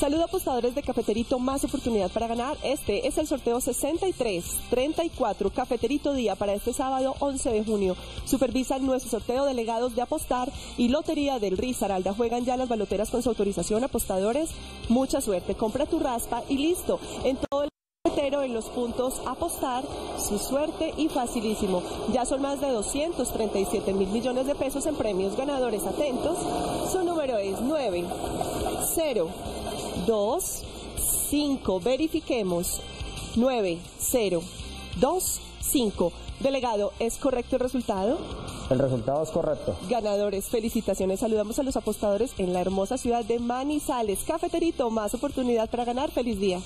Saludo apostadores de Cafeterito, más oportunidad para ganar. Este es el sorteo 6334 Cafeterito Día para este sábado 11 de junio. Supervisan nuestro sorteo delegados de apostar y Lotería del Risaralda. Juegan ya las baloteras con su autorización, apostadores. Mucha suerte. Compra tu raspa y listo. En todo el en los puntos apostar, su suerte y facilísimo. Ya son más de 237 mil millones de pesos en premios ganadores. Atentos, su número es 9, 0, 2, 5. Verifiquemos. 9, 0, 2, 5. Delegado, ¿es correcto el resultado? El resultado es correcto. Ganadores, felicitaciones. Saludamos a los apostadores en la hermosa ciudad de Manizales. Cafeterito, más oportunidad para ganar. Feliz día.